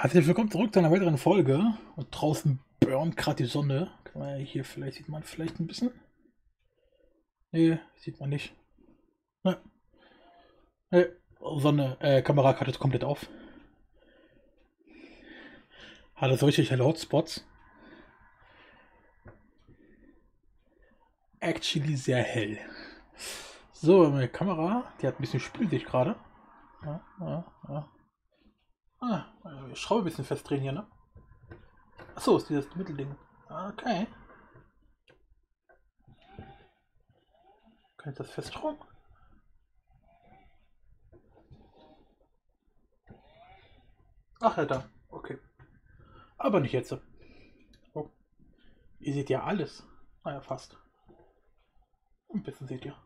Herzlich willkommen zurück zu einer weiteren Folge. Und draußen burnt gerade die Sonne. Hier vielleicht sieht man vielleicht ein bisschen. Nee, sieht man nicht. Ne. Nee, Sonne, äh, Kamera kartet komplett auf. Er solche helle Hotspots. Actually sehr hell. So, meine Kamera, die hat ein bisschen Spülsicht gerade. Ja, ja, ja. Ah, äh, Schraube ein bisschen festdrehen hier, ne? Achso, ist dieses Mittelding. Okay. Kann ich das festschrauben? Ach ja, da. Okay. Aber nicht jetzt. Oh. Ihr seht ja alles. Naja, fast. Ein bisschen seht ihr.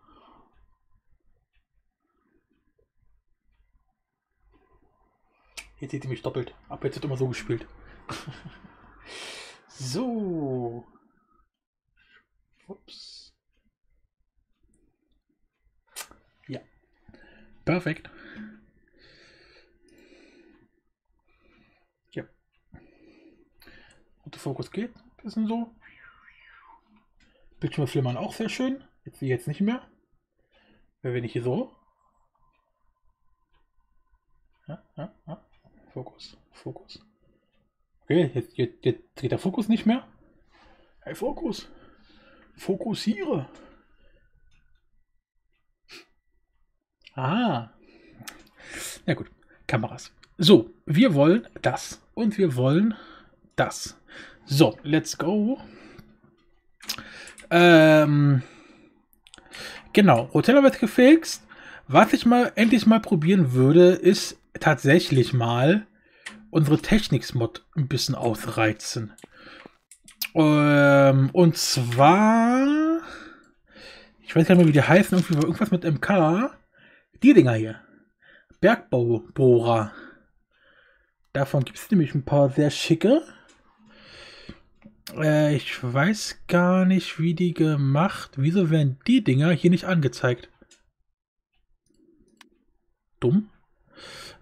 Jetzt seht ihr mich doppelt. Ab jetzt wird immer so gespielt. so. Ups. Ja. Perfekt. Ja. Autofokus geht. Bisschen so. Bildschirme flimmern auch sehr schön. Jetzt sehe ich jetzt nicht mehr. Wenn ich hier so. Ja, ja, ja. Fokus, Fokus. Okay, jetzt, jetzt, jetzt dreht der Fokus nicht mehr. Hey, Fokus. Fokussiere. Ah. Ja gut, Kameras. So, wir wollen das und wir wollen das. So, let's go. Ähm, genau, Hotel haben wir gefixt. Was ich mal endlich mal probieren würde, ist tatsächlich mal unsere Techniksmod ein bisschen ausreizen. Ähm, und zwar, ich weiß gar nicht mehr, wie die heißen, irgendwie irgendwas mit MK. Die Dinger hier. Bergbaubohrer. Davon gibt es nämlich ein paar sehr schicke. Äh, ich weiß gar nicht, wie die gemacht. Wieso werden die Dinger hier nicht angezeigt? Dumm.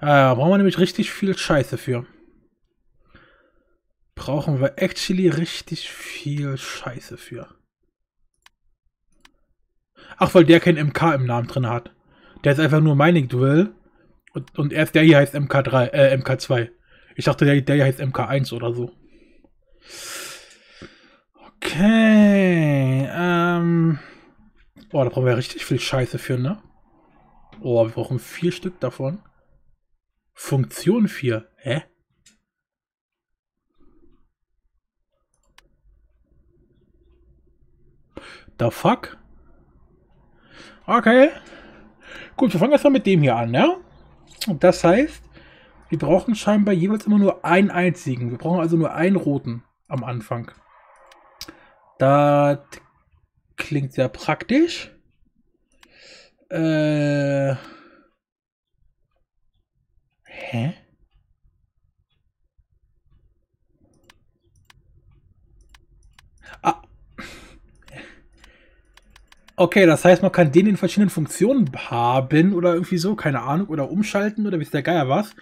Äh, brauchen wir nämlich richtig viel Scheiße für. Brauchen wir actually richtig viel Scheiße für. Ach, weil der kein MK im Namen drin hat. Der ist einfach nur Mining Duel. Und, und erst der hier heißt MK3, äh, MK2. Ich dachte, der, der hier heißt MK1 oder so. Okay. Ähm. Boah, da brauchen wir richtig viel Scheiße für, ne? Oh, wir brauchen vier Stück davon. Funktion 4. Hä? The fuck? Okay. Gut, wir fangen erstmal mit dem hier an, ja? Und das heißt, wir brauchen scheinbar jeweils immer nur einen einzigen. Wir brauchen also nur einen roten am Anfang. Das klingt sehr praktisch. Äh. Hä? Ah. Okay, das heißt, man kann den in verschiedenen Funktionen haben oder irgendwie so, keine Ahnung, oder umschalten oder es der Geier was.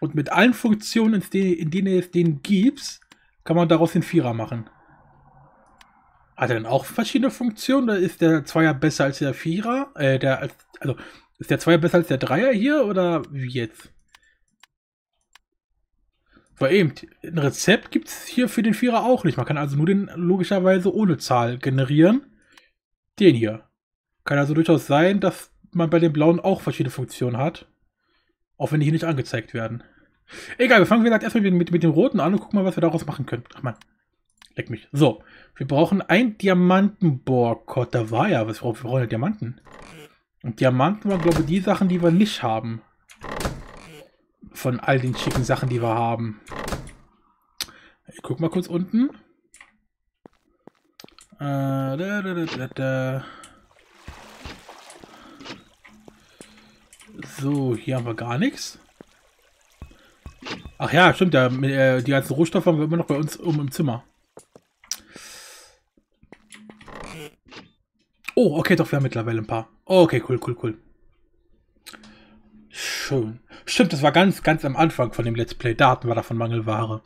Und mit allen Funktionen, in denen es den gibt, kann man daraus den Vierer machen. Hat er denn auch verschiedene Funktionen? Oder ist der Zweier besser als der Vierer? Äh, der, also, ist der Zweier besser als der Dreier hier oder wie jetzt? Weil eben, ein Rezept gibt es hier für den Vierer auch nicht. Man kann also nur den logischerweise ohne Zahl generieren. Den hier. Kann also durchaus sein, dass man bei den blauen auch verschiedene Funktionen hat. Auch wenn die hier nicht angezeigt werden. Egal, wir fangen wie gesagt erstmal mit, mit dem roten an und gucken mal, was wir daraus machen können. Ach man, leck mich. So, wir brauchen ein Diamantenbohrkott. Da war ja was. Wir brauchen ja Diamanten. Und Diamanten waren, glaube ich, die Sachen, die wir nicht haben von all den schicken Sachen, die wir haben. Ich guck mal kurz unten. Äh, da, da, da, So, hier haben wir gar nichts. Ach ja, stimmt, ja, äh, die ganzen Rohstoffe haben wir immer noch bei uns oben im Zimmer. Oh, okay, doch, wir haben mittlerweile ein paar. okay, cool, cool, cool. Schön. Stimmt, das war ganz, ganz am Anfang von dem Let's Play. Daten war davon Mangelware.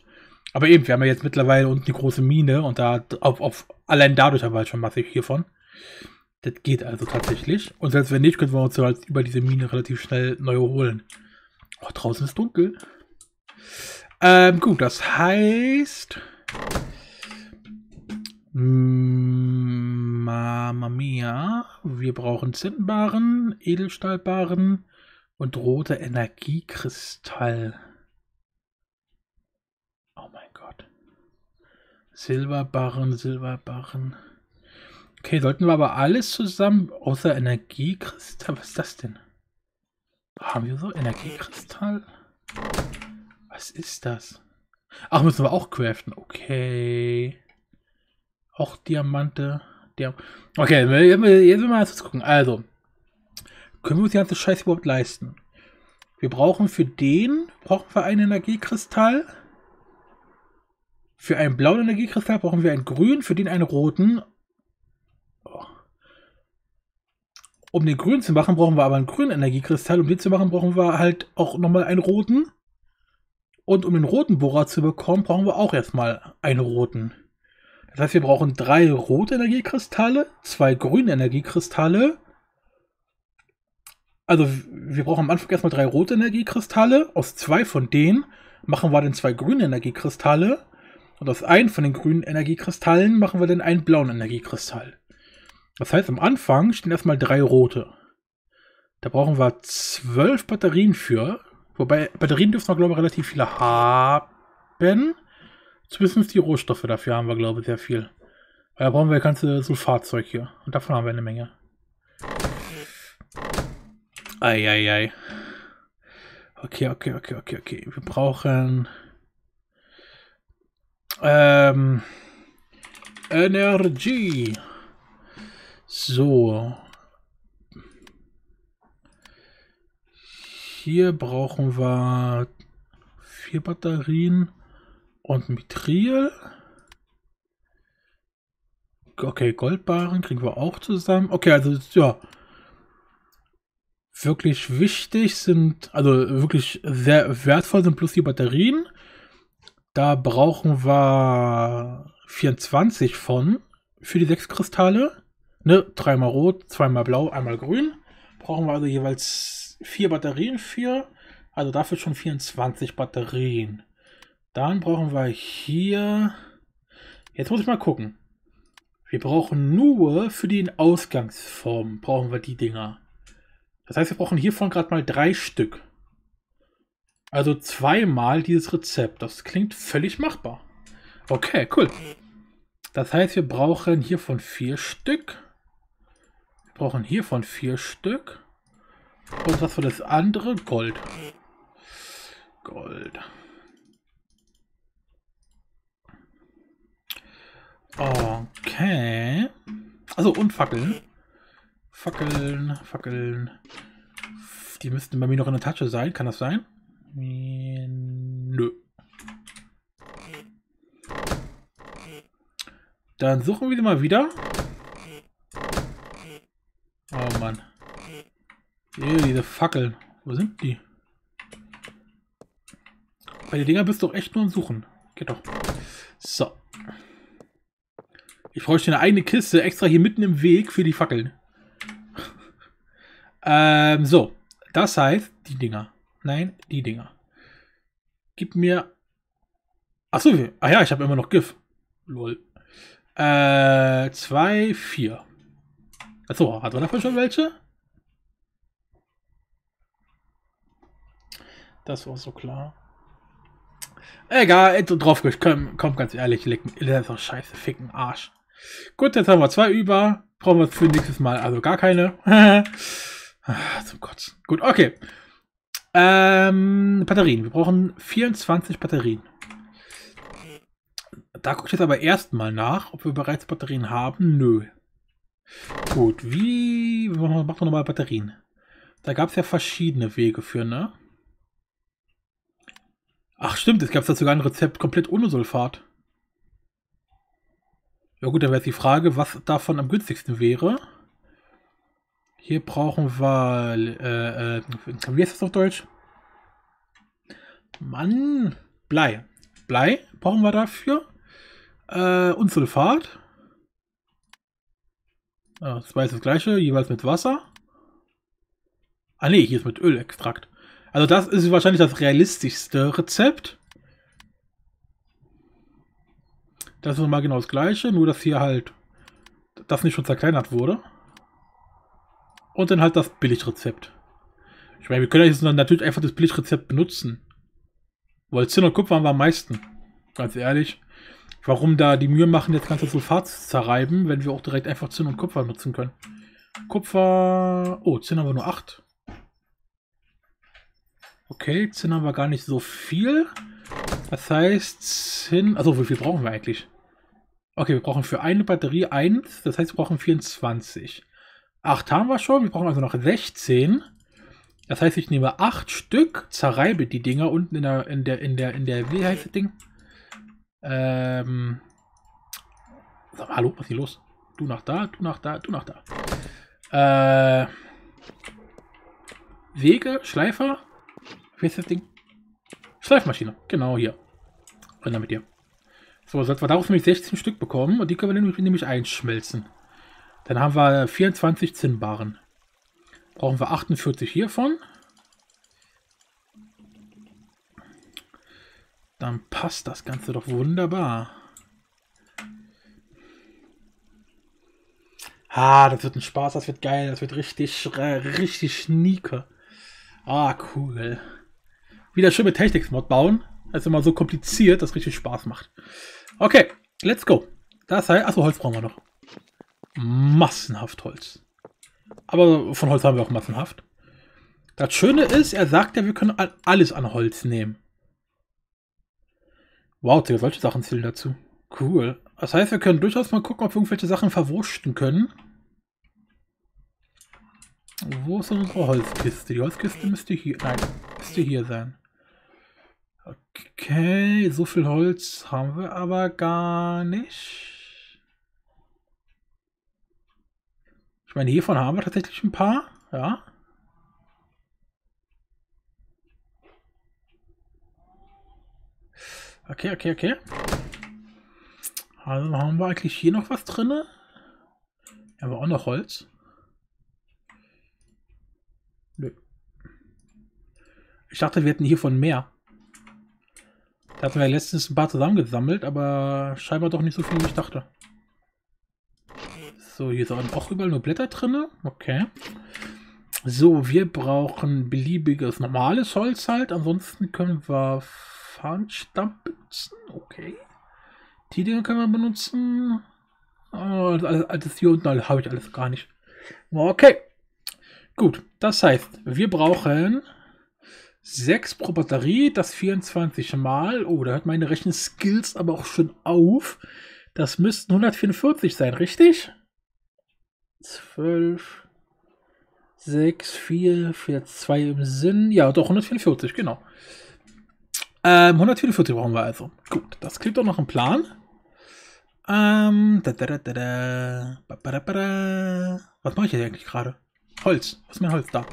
Aber eben, wir haben ja jetzt mittlerweile unten die große Mine und da auf, auf allein dadurch haben wir halt schon massig hiervon. Das geht also tatsächlich. Und selbst wenn nicht, können wir uns halt über diese Mine relativ schnell neue holen. Oh, draußen ist dunkel. Ähm, gut, das heißt. Mama mia. Wir brauchen Zinnbaren, Edelstahlbaren und rote Energiekristall. Oh mein Gott. Silberbarren, Silberbarren. Okay, sollten wir aber alles zusammen, außer Energiekristall. Was ist das denn? Haben wir so Energiekristall? Was ist das? Ach, müssen wir auch craften. Okay. Auch Diamante. Diam okay, jetzt müssen wir mal gucken. Also, können wir uns die ganze Scheiße überhaupt leisten? Wir brauchen für den, brauchen wir einen Energiekristall. Für einen blauen Energiekristall brauchen wir einen grünen, für den einen roten Um den grün zu machen, brauchen wir aber einen grünen Energiekristall. Um den zu machen, brauchen wir halt auch nochmal einen roten. Und um den roten Bohrer zu bekommen, brauchen wir auch erstmal einen roten. Das heißt, wir brauchen drei rote Energiekristalle, zwei grüne Energiekristalle. Also wir brauchen am Anfang erstmal drei rote Energiekristalle. Aus zwei von denen machen wir dann zwei grüne Energiekristalle. Und aus einem von den grünen Energiekristallen machen wir dann einen blauen Energiekristall. Das heißt, am Anfang stehen erstmal drei rote. Da brauchen wir zwölf Batterien für. Wobei, Batterien dürfen wir, glaube ich, relativ viele haben. Zumindest die Rohstoffe dafür haben wir, glaube ich, sehr viel. Weil da brauchen wir ganze Sulfatzeug hier. Und davon haben wir eine Menge. Eieiei. Okay, okay, okay, okay, okay. Wir brauchen... Ähm... Energie. So. Hier brauchen wir vier Batterien und Mithril. Okay, Goldbarren kriegen wir auch zusammen. Okay, also ja. Wirklich wichtig sind, also wirklich sehr wertvoll sind plus die Batterien. Da brauchen wir 24 von für die sechs Kristalle. Ne, dreimal rot, zweimal blau, einmal grün. Brauchen wir also jeweils vier Batterien für. Also dafür schon 24 Batterien. Dann brauchen wir hier... Jetzt muss ich mal gucken. Wir brauchen nur für die Ausgangsform brauchen wir die Dinger. Das heißt, wir brauchen hiervon gerade mal drei Stück. Also zweimal dieses Rezept. Das klingt völlig machbar. Okay, cool. Das heißt, wir brauchen hiervon vier Stück brauchen hiervon vier Stück. Und was für das andere? Gold. Gold. Okay. Also und Fackeln. Fackeln, Fackeln. Die müssten bei mir noch in der Tasche sein. Kann das sein? Nö. Dann suchen wir die mal wieder. Oh Mann. Hier, diese Fackeln. Wo sind die? Bei den Dinger bist du doch echt nur am Suchen. Geht doch. So. Ich bräuchte eine eigene Kiste extra hier mitten im Weg für die Fackeln. Ähm, so. Das heißt, die Dinger. Nein, die Dinger. Gib mir... Achso, ah ja, ich habe immer noch GIF. Lol. Äh, zwei, vier. Achso, hat man davon schon welche? Das war so klar. Egal, drauf komm, komm, ganz ehrlich, lecken. Das ist scheiße, ficken Arsch. Gut, jetzt haben wir zwei über. Brauchen wir für nächstes Mal also gar keine. Ah, zum Gott. Gut, okay. Ähm, Batterien. Wir brauchen 24 Batterien. Da gucke ich jetzt aber erstmal nach, ob wir bereits Batterien haben. Nö. Gut, wie machen wir nochmal Batterien? Da gab es ja verschiedene Wege für, ne? Ach stimmt, es gab da sogar ein Rezept komplett ohne Sulfat. Ja gut, dann wäre jetzt die Frage, was davon am günstigsten wäre. Hier brauchen wir, äh, äh, wie heißt das auf Deutsch? Mann. Blei. Blei brauchen wir dafür. Äh, und Sulfat. Ja, das war das gleiche, jeweils mit Wasser. Ah ne, hier ist mit Ölextrakt. Also das ist wahrscheinlich das realistischste Rezept. Das ist nochmal genau das gleiche, nur dass hier halt das nicht schon zerkleinert wurde. Und dann halt das Billigrezept. Ich meine, wir können jetzt natürlich einfach das Billigrezept benutzen. Weil Zinn und Kupfer haben wir am meisten. Ganz ehrlich. Warum da die Mühe machen, jetzt ganze Sulfat zu zerreiben, wenn wir auch direkt einfach Zinn und Kupfer nutzen können. Kupfer... Oh, Zinn haben wir nur 8. Okay, Zinn haben wir gar nicht so viel. Das heißt, Zinn... Also, wie viel brauchen wir eigentlich? Okay, wir brauchen für eine Batterie 1, das heißt, wir brauchen 24. 8 haben wir schon, wir brauchen also noch 16. Das heißt, ich nehme 8 Stück, zerreibe die Dinger unten in der, in der, in der, in der, wie heißt das Ding? Ähm. Mal, hallo, was ist hier los? Du nach da, du nach da, du nach da. Äh. Wege, Schleifer. Wie ist das Ding? Schleifmaschine, genau hier. Renner mit dir. So, sollten wir daraus nämlich 16 Stück bekommen und die können wir nämlich, nämlich einschmelzen. Dann haben wir 24 Zinnbaren. Brauchen wir 48 hiervon. Dann passt das Ganze doch wunderbar. Ah, das wird ein Spaß, das wird geil, das wird richtig, richtig schnieke. Ah, cool. Wieder schön mit Technics-Mod bauen. Das ist immer so kompliziert, dass richtig Spaß macht. Okay, let's go. Das heißt, achso, Holz brauchen wir noch. Massenhaft Holz. Aber von Holz haben wir auch massenhaft. Das Schöne ist, er sagt ja, wir können alles an Holz nehmen. Wow, solche Sachen zählen dazu. Cool. Das heißt, wir können durchaus mal gucken, ob wir irgendwelche Sachen verwurschten können. Wo ist unsere Holzkiste? Die Holzkiste müsste hier, nein, müsste hier sein. Okay, so viel Holz haben wir aber gar nicht. Meine, hiervon haben wir tatsächlich ein paar, ja. Okay, okay, okay. Also haben wir eigentlich hier noch was drin? Haben wir auch noch Holz? Nö. Ich dachte, wir hätten hiervon mehr. Da hatten wir letztens ein paar zusammengesammelt, aber scheinbar doch nicht so viel, wie ich dachte. So, hier sind auch überall nur Blätter drin. Okay. So, wir brauchen beliebiges normales Holz halt. Ansonsten können wir Fahnstamp benutzen. Okay. Die Dinge können wir benutzen. Oh, das, alles, das hier unten habe ich alles gar nicht. Okay. Gut, das heißt, wir brauchen 6 pro Batterie, das 24 mal. Oh, da hört meine Rechenskills aber auch schon auf. Das müssten 144 sein, richtig? 12, 6, 4, 4, 2 im Sinn. Ja, doch, 144, genau. Ähm, 144 brauchen wir also. Gut, das klingt doch noch ein Plan. Ähm, da, da, da, da, da. Ba, da. Was mache ich hier eigentlich gerade? Holz. Was ist mein Holz da?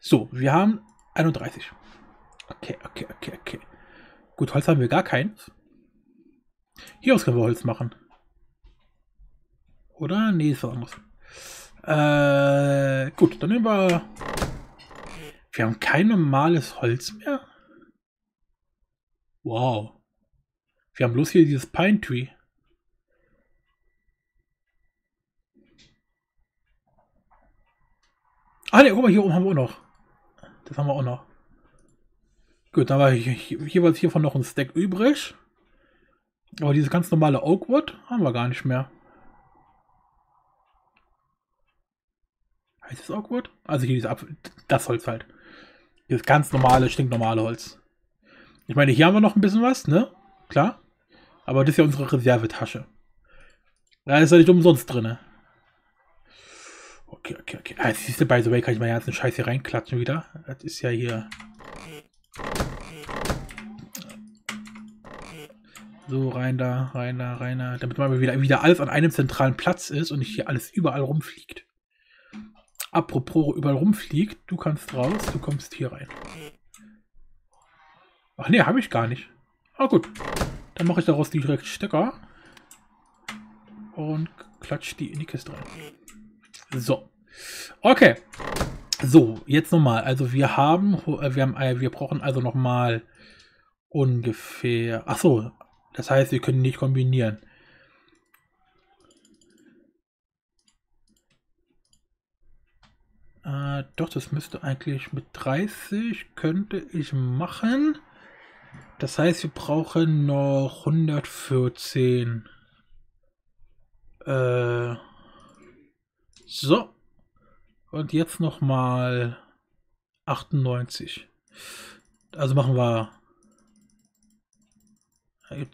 So, wir haben 31. Okay, okay, okay, okay. Gut, Holz haben wir gar keins. Hier aus können wir Holz machen. Oder? Nee, ist was anderes. Äh, gut, dann nehmen wir... Haben kein normales Holz mehr. Wow. Wir haben bloß hier dieses Pine Tree. Ah ne, guck mal, hier oben haben wir auch noch. Das haben wir auch noch. Gut, dann war jeweils hiervon noch ein Stack übrig. Aber dieses ganz normale Oakwood haben wir gar nicht mehr. Heißt es Oakwood? Also hier dieses das Holz halt. Dieses ganz normale, stinknormale Holz. Ich meine, hier haben wir noch ein bisschen was, ne? Klar. Aber das ist ja unsere Reservetasche. Da ist ja nicht umsonst drin. Okay, okay, okay. Ah, siehst du, by the way, kann ich mal ganzen Scheiß hier reinklatschen wieder. Das ist ja hier... So, rein da, rein da, rein da. Damit mal wieder, wieder alles an einem zentralen Platz ist und nicht hier alles überall rumfliegt. Apropos überall rumfliegt, du kannst raus, du kommst hier rein. Ach nee, habe ich gar nicht. Ah gut. Dann mache ich daraus direkt Stecker. Und klatsch die in die Kiste rein. So. Okay. So, jetzt nochmal. Also wir haben, äh, wir haben, äh, wir brauchen also nochmal ungefähr. Ach so, das heißt, wir können nicht kombinieren. Äh, doch, das müsste eigentlich mit 30 könnte ich machen. Das heißt, wir brauchen noch 114. Äh, so. Und jetzt noch mal 98. Also machen wir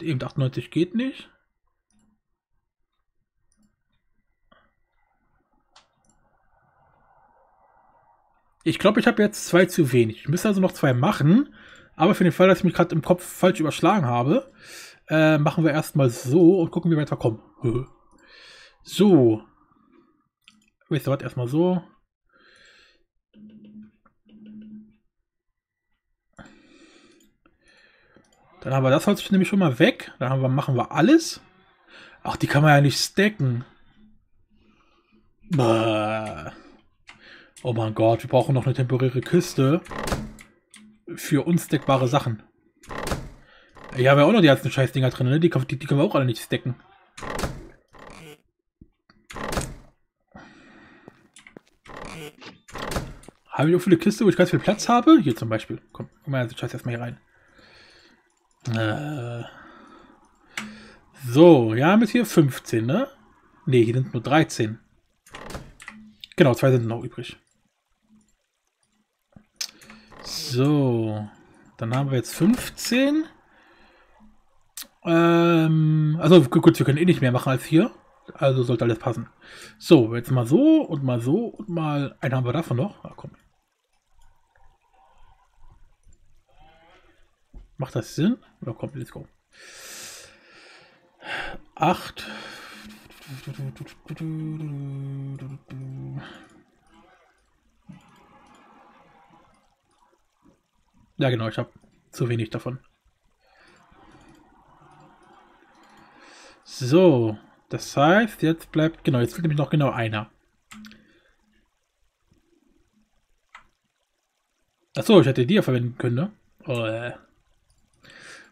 eben 98 geht nicht. Ich glaube, ich habe jetzt zwei zu wenig. Ich müsste also noch zwei machen. Aber für den Fall, dass ich mich gerade im Kopf falsch überschlagen habe, äh, machen wir erstmal so und gucken, wie wir kommen. So. Wisst ihr was? Erstmal so. Dann haben wir das Holz nämlich schon mal weg. Dann wir, machen wir alles. Ach, die kann man ja nicht stacken. Bah. Oh mein Gott, wir brauchen noch eine temporäre Kiste für unstackbare Sachen. Hier haben wir auch noch die ganzen Scheißdinger drin, ne? Die, die, die können wir auch alle nicht stacken. Habe ich auch viele Kiste, wo ich ganz viel Platz habe? Hier zum Beispiel. Komm, guck mal, scheiß erstmal hier rein. Äh. So, ja, mit hier 15, ne? Ne, hier sind nur 13. Genau, zwei sind noch übrig. So, dann haben wir jetzt 15. Ähm, also gut, wir können eh nicht mehr machen als hier. Also sollte alles passen. So, jetzt mal so und mal so und mal... Einen haben wir davon noch. Ach, komm. Macht das Sinn? Ja, komm, let's go. 8. Ja, genau, ich habe zu wenig davon. So, das heißt, jetzt bleibt, genau, jetzt fehlt nämlich noch genau einer. Achso, ich hätte die ja verwenden können, ne? Oh, äh.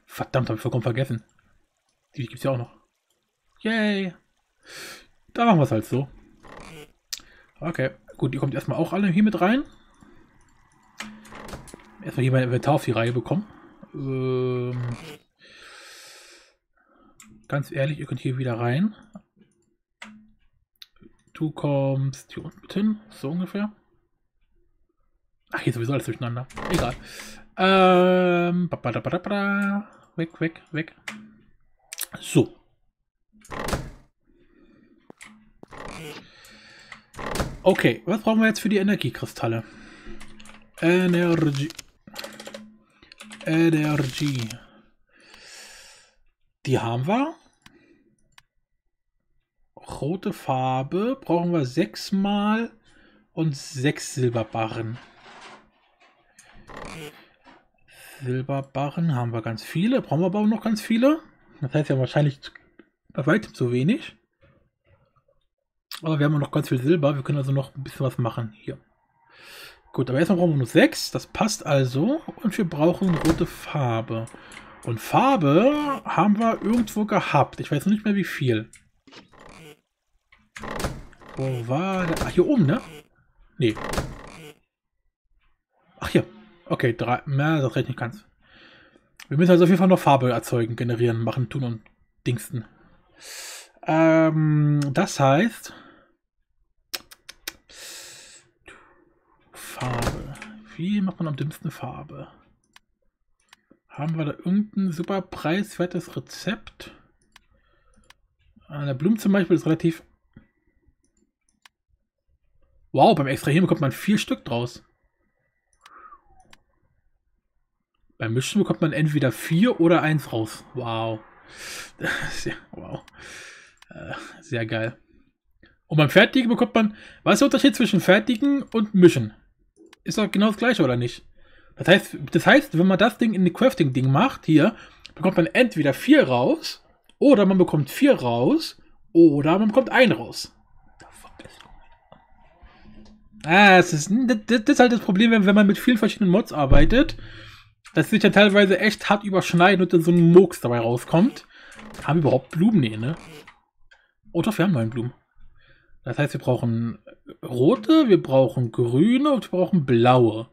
Verdammt, habe ich vollkommen vergessen. Die gibt es ja auch noch. Yay. Da machen wir es halt so. Okay, gut, die kommt erstmal auch alle hier mit rein. Erstmal hier mein Inventar auf die Reihe bekommen. Ähm, ganz ehrlich, ihr könnt hier wieder rein. Du kommst hier unten so ungefähr. Ach, hier sowieso alles durcheinander. Egal. Ähm, Weg, weg, weg. So. Okay, was brauchen wir jetzt für die Energiekristalle? Energie. Energie. Die haben wir. Rote Farbe brauchen wir sechsmal und sechs Silberbarren. Silberbarren haben wir ganz viele. Brauchen wir aber auch noch ganz viele. Das heißt ja wahrscheinlich bei weitem zu wenig. Aber wir haben noch ganz viel Silber. Wir können also noch ein bisschen was machen. Hier. Gut, aber erstmal brauchen wir nur sechs. Das passt also. Und wir brauchen rote Farbe. Und Farbe haben wir irgendwo gehabt. Ich weiß nicht mehr wie viel. Wo war der? Ach, hier oben, ne? Nee. Ach, hier. Okay, drei. Na, das rechne ich ganz. Wir müssen also auf jeden Fall noch Farbe erzeugen, generieren, machen, tun und dingsten. Ähm, das heißt. Farbe. Wie macht man am dümmsten Farbe? Haben wir da irgendein super preiswertes Rezept? Der Blumen zum Beispiel ist relativ. Wow, beim Extrahieren bekommt man vier Stück draus. Beim Mischen bekommt man entweder vier oder eins raus. Wow. Sehr, wow. Äh, sehr geil. Und beim Fertigen bekommt man. Was ist der Unterschied zwischen Fertigen und Mischen? Ist doch genau das gleiche, oder nicht? Das heißt, das heißt, wenn man das Ding in die Crafting-Ding macht, hier, bekommt man entweder vier raus, oder man bekommt vier raus, oder man bekommt einen raus. Ah, es ist, das, ist halt das Problem, wenn, wenn man mit vielen verschiedenen Mods arbeitet, dass sich ja teilweise echt hart überschneiden und dann so ein Murks dabei rauskommt. Haben wir überhaupt Blumen? Nee, ne? Oh doch, wir haben neun Blumen. Das heißt, wir brauchen rote, wir brauchen grüne und wir brauchen blaue.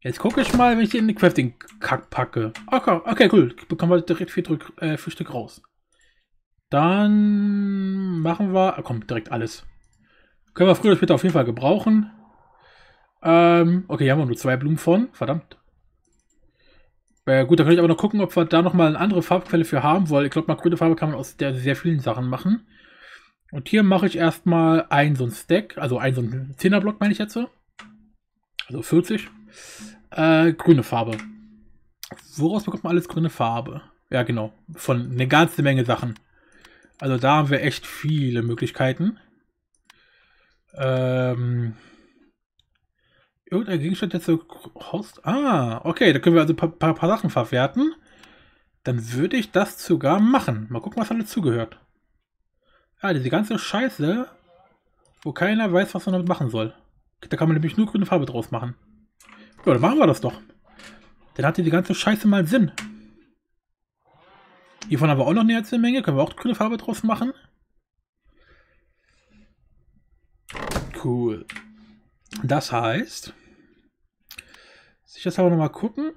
Jetzt gucke ich mal, wenn ich die in den Crafting-Kack packe. Okay, okay, cool. Bekommen wir direkt vier, Drück, äh, vier Stück raus. Dann machen wir... Ah, komm, direkt alles. Können wir früher oder später auf jeden Fall gebrauchen. Ähm, okay, hier haben wir nur zwei Blumen von. Verdammt. Äh, gut, da kann ich aber noch gucken, ob wir da nochmal eine andere Farbquelle für haben, weil ich glaube, mal grüne Farbe kann man aus der sehr vielen Sachen machen. Und hier mache ich erstmal ein so ein Stack, also ein so ein 10er Block meine ich jetzt so. Also 40. Äh, grüne Farbe. Woraus bekommt man alles grüne Farbe? Ja, genau. Von eine ganze Menge Sachen. Also da haben wir echt viele Möglichkeiten. Ähm, irgendein Gegenstand, der zu Host. Ah, okay, da können wir also ein paar, paar, paar Sachen verwerten. Dann würde ich das sogar machen. Mal gucken, was alles zugehört. Ja, diese ganze Scheiße, wo keiner weiß, was man damit machen soll. Da kann man nämlich nur grüne Farbe draus machen. Ja, dann machen wir das doch. Dann hat die ganze Scheiße mal Sinn. Hiervon haben wir auch noch eine ganze Menge. Können wir auch grüne Farbe draus machen. Cool. Das heißt, ich jetzt aber noch mal gucken.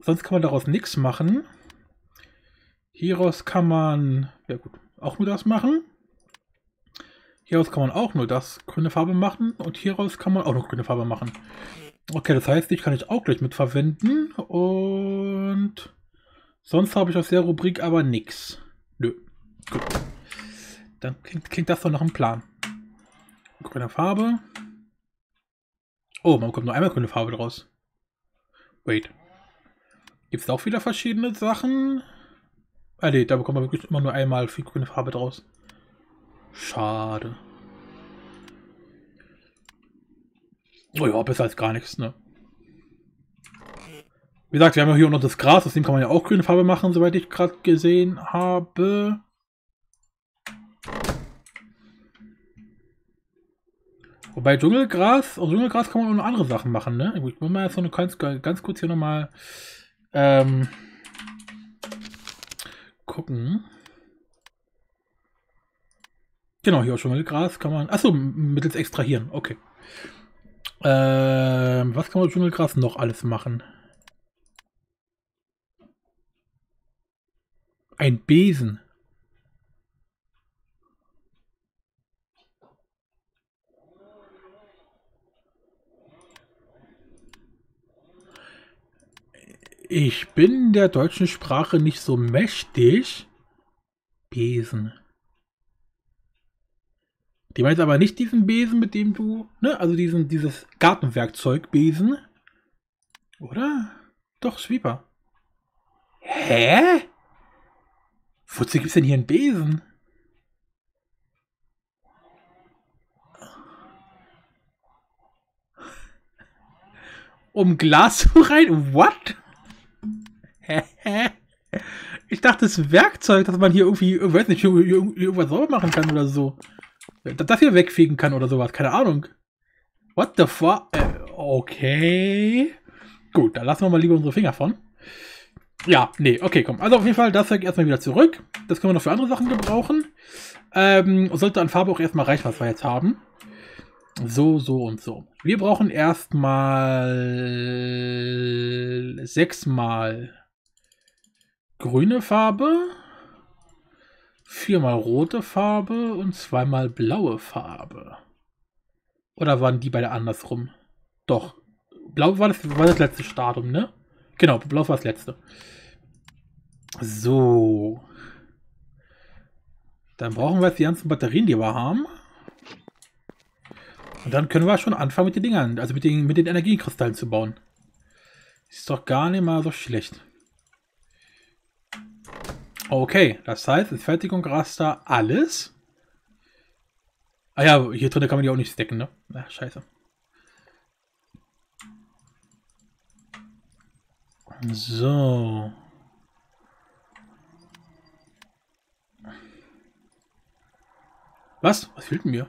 Sonst kann man daraus nichts machen. Hieraus kann man, ja gut, auch nur das machen. Hieraus kann man auch nur das grüne Farbe machen und hieraus kann man auch noch grüne Farbe machen. Okay, das heißt, ich kann ich auch gleich mit verwenden und sonst habe ich aus der Rubrik aber nichts. Nö. Gut. Dann klingt, klingt das doch nach einem Plan. Grüne Farbe. Oh, man bekommt nur einmal grüne Farbe draus. Wait. Gibt es auch wieder verschiedene Sachen? Ah ne, da bekommt man wirklich immer nur einmal viel grüne Farbe draus. Schade. Oh ja, besser als gar nichts, ne? Wie gesagt, wir haben ja hier auch noch das Gras, aus dem kann man ja auch grüne Farbe machen, soweit ich gerade gesehen habe. Wobei Dschungelgras, aus Dschungelgras kann man auch noch andere Sachen machen, ne? Ich muss mal jetzt noch ganz, ganz kurz hier nochmal ähm, gucken. Genau, hier auch Dschungelgras kann man. Achso, mittels extrahieren, okay. Ähm, was kann man mit Dschungelgras noch alles machen? Ein Besen. Ich bin der deutschen Sprache nicht so mächtig. Besen. Die meint aber nicht diesen Besen, mit dem du, ne, also diesen, dieses Gartenwerkzeugbesen. Oder? Doch, Sweeper. Hä? Wozu gibt's denn hier einen Besen? Um Glas zu rein? What? ich dachte, das Werkzeug, dass man hier irgendwie, weiß nicht, irgendwas sauber machen kann oder so. Hier wegfegen kann oder sowas, keine Ahnung. What the fuck? Äh, okay. Gut, dann lassen wir mal lieber unsere Finger von. Ja, nee, okay, komm. Also auf jeden Fall, das Zeug erstmal wieder zurück. Das können wir noch für andere Sachen gebrauchen. Ähm, sollte an Farbe auch erstmal reichen, was wir jetzt haben. So, so und so. Wir brauchen erstmal sechsmal grüne Farbe, viermal rote Farbe und zweimal blaue Farbe. Oder waren die beide andersrum? Doch. Blau war das, war das letzte Stadium, ne? Genau, blau war das letzte. So. Dann brauchen wir jetzt die ganzen Batterien, die wir haben. Und dann können wir schon anfangen mit den Dingern, also mit den, mit den Energiekristallen zu bauen. Ist doch gar nicht mal so schlecht. Okay, das heißt, ist Fertigungsraster alles. Ah ja, hier drin kann man die auch nicht stacken, ne? Ach, scheiße. So. Was? Was fehlt mir?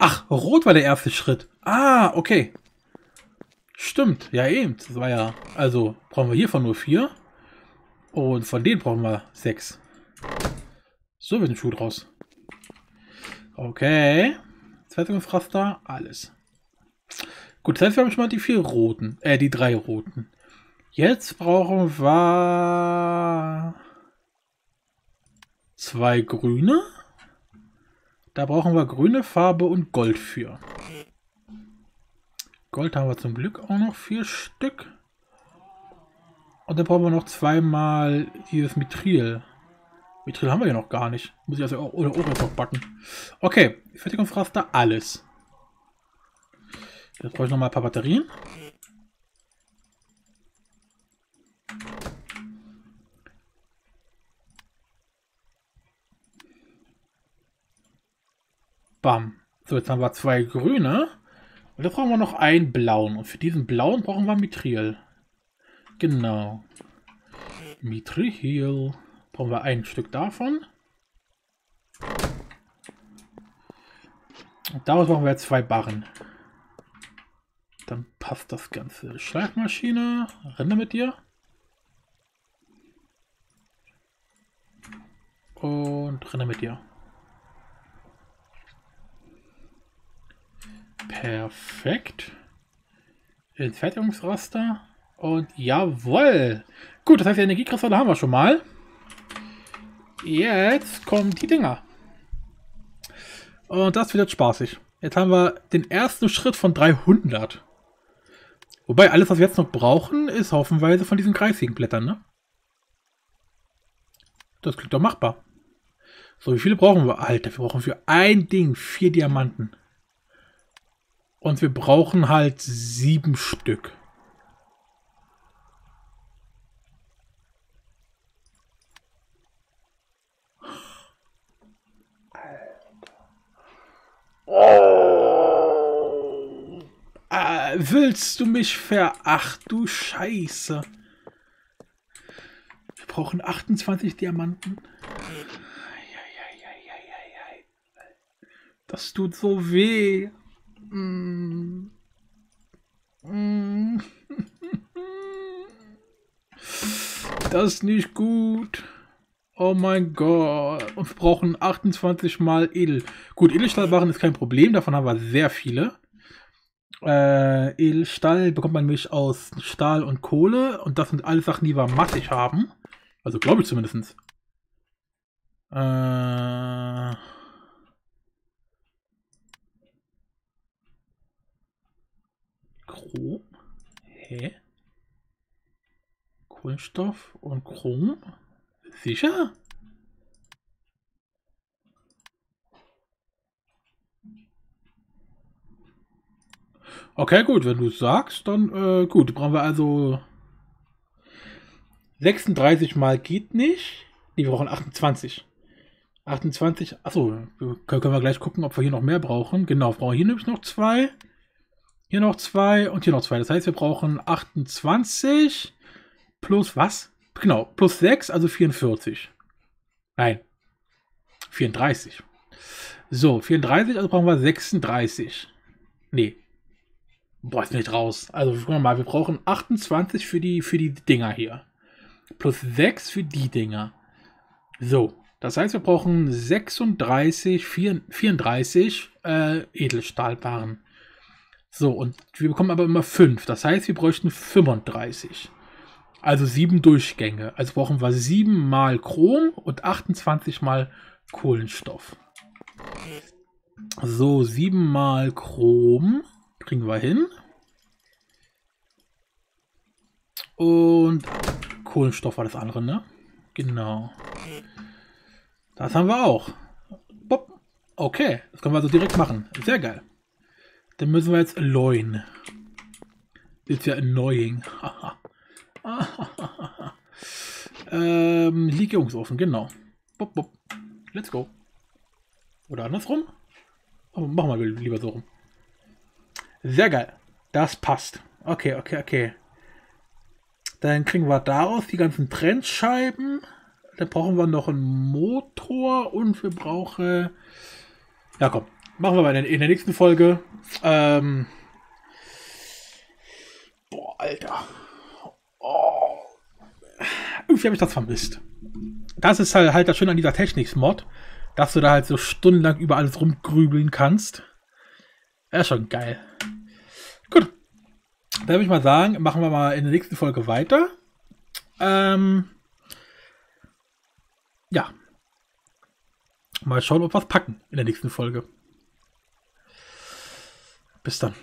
Ach, rot war der erste Schritt. Ah, okay. Stimmt, ja eben. Das war ja, also brauchen wir hiervon nur vier. Und von denen brauchen wir sechs. So wird ein Schuh draus. Okay. Zeitungsraster, alles. Gut, das heißt, wir haben schon mal die vier roten, äh, die drei roten. Jetzt brauchen wir zwei grüne. Da brauchen wir grüne Farbe und Gold für. Gold haben wir zum Glück auch noch vier Stück. Und dann brauchen wir noch zweimal dieses Mithril. Mithril haben wir ja noch gar nicht. Muss ich also auch, oder auch noch backen. Okay, Fertigungsraster, alles. Jetzt brauche ich noch mal ein paar Batterien. Bam. So, jetzt haben wir zwei grüne. Und jetzt brauchen wir noch einen blauen. Und für diesen blauen brauchen wir Mithril. Genau. Mithril. Brauchen wir ein Stück davon. Und daraus brauchen wir zwei Barren. Dann passt das Ganze. Schleifmaschine. Renne mit dir. Und renne mit dir. Perfekt. Ins Fertigungsraster. Und jawohl. Gut, das heißt, die Energiekristalle haben wir schon mal. Jetzt kommen die Dinger. Und das wird jetzt spaßig. Jetzt haben wir den ersten Schritt von 300. Wobei, alles, was wir jetzt noch brauchen, ist haufenweise von diesen kreisigen Blättern, ne? Das klingt doch machbar. So, wie viele brauchen wir? Alter, wir brauchen für ein Ding vier Diamanten. Und wir brauchen halt sieben Stück. Äh, willst du mich ver... du Scheiße. Wir brauchen 28 Diamanten. Das tut so weh. Mm. Das ist nicht gut. Oh mein Gott. Und wir brauchen 28 mal Edel. Gut, Edelstahlbarren ist kein Problem. Davon haben wir sehr viele. Äh, Edelstahl bekommt man nämlich aus Stahl und Kohle. Und das sind alle Sachen, die wir massig haben. Also glaube ich zumindest. Äh... Chrom? Hä? Kohlenstoff und Chrom? Sicher? Okay, gut, wenn du sagst, dann äh, gut. Brauchen wir also 36 mal geht nicht. Nee, wir brauchen 28. 28, achso, können wir gleich gucken, ob wir hier noch mehr brauchen. Genau, wir brauchen hier nämlich noch zwei. Hier noch zwei und hier noch zwei. Das heißt, wir brauchen 28 plus was? Genau, plus 6, also 44. Nein, 34. So, 34, also brauchen wir 36. Nee. Boah, ist nicht raus. Also, guck mal, wir brauchen 28 für die, für die Dinger hier. Plus 6 für die Dinger. So, das heißt, wir brauchen 36, 34 äh, Edelstahlbarren. So, und wir bekommen aber immer 5. Das heißt, wir bräuchten 35. Also 7 Durchgänge. Also brauchen wir 7 mal Chrom und 28 mal Kohlenstoff. So, 7 mal Chrom kriegen wir hin. Und Kohlenstoff war das andere, ne? Genau. Das haben wir auch. Okay, das können wir also direkt machen. Sehr geil. Dann müssen wir jetzt Loin. Ist ja annoying. ähm, Legierungsofen, genau. Bop, bop. Let's go. Oder andersrum? Oh, machen wir lieber so rum. Sehr geil. Das passt. Okay, okay, okay. Dann kriegen wir daraus die ganzen Trennscheiben. Dann brauchen wir noch einen Motor und wir brauchen. Ja, komm. Machen wir mal in der nächsten Folge. Ähm. Boah, Alter. Oh. Irgendwie habe ich das vermisst. Das ist halt, halt das Schöne an dieser Techniks-Mod, dass du da halt so stundenlang über alles rumgrübeln kannst. Ja, schon geil. Gut. Dann würde ich mal sagen, machen wir mal in der nächsten Folge weiter. Ähm, ja. Mal schauen, ob wir was packen in der nächsten Folge. Bis dann.